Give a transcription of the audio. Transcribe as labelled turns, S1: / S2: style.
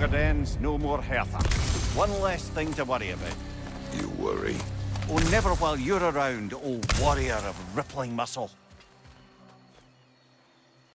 S1: Mogadens, no more Hertha. One less thing to worry about.
S2: You worry?
S1: Oh, never while you're around, old warrior of rippling muscle.